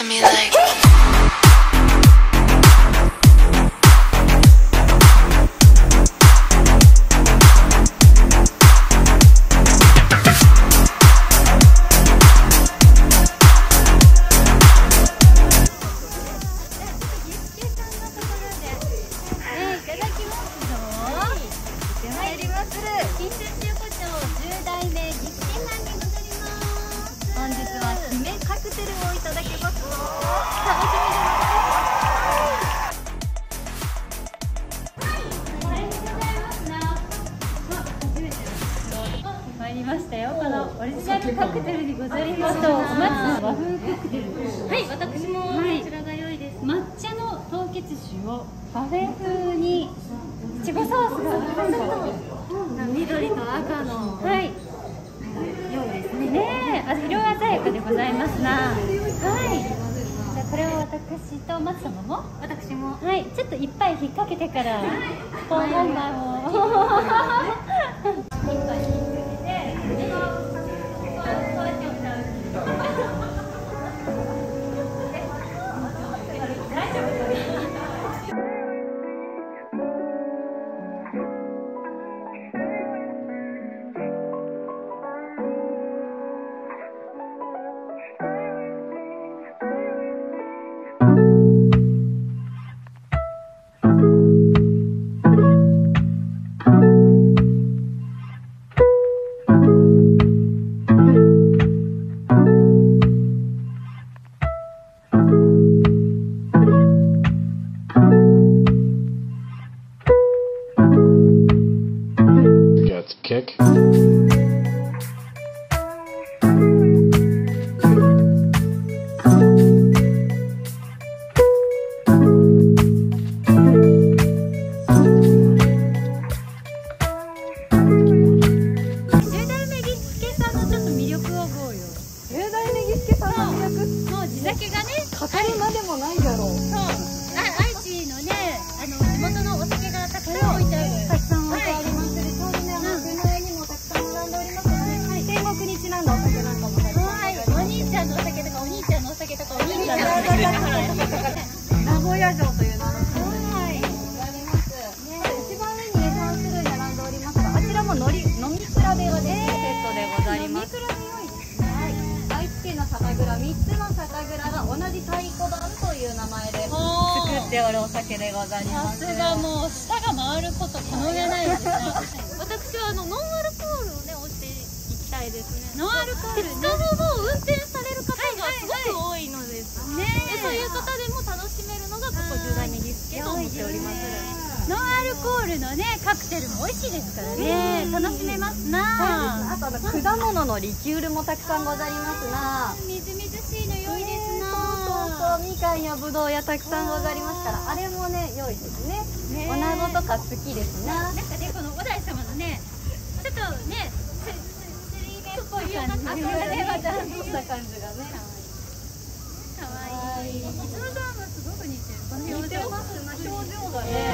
to me like. オリジナルカクテルにございますと松和風カクテルはい、私もこちらが良いです。抹茶の凍結酒をパフェ風にいちごソースが入った緑と赤のはい良いですね。ねえあ色鮮やかでございますなはいじゃこれを私と松様も私もはいちょっといっぱい引っ掛けてから本番を kick. 3つの酒蔵が同じ太鼓判という名前で作っておるお酒でございさます。す。がもう舌が回ることこの上ないです。ね私はあのノンアルコールをね押していきたいです。ね。ノンアルコールね鉄道を運転される方がすごく多いのです。ねでそういう方でも楽しめるのがここ10代目ギスケと思っております。ノンアルコールのねカクテルも美味しいですからね。楽しめますな。あとあの果物のリキュールもたくさんございますな。みずみずしいの良いですそうなそうそうみかんやぶどうやたくさんございますからあれもね良いですね。ね。おなごとか好きですな。なんかねこの小田井様のねちょっとねススリーメンっぽい感じあこれねまたとした感じがね。かわい。い。いつもとはもすごく似てる。似てますな表情がね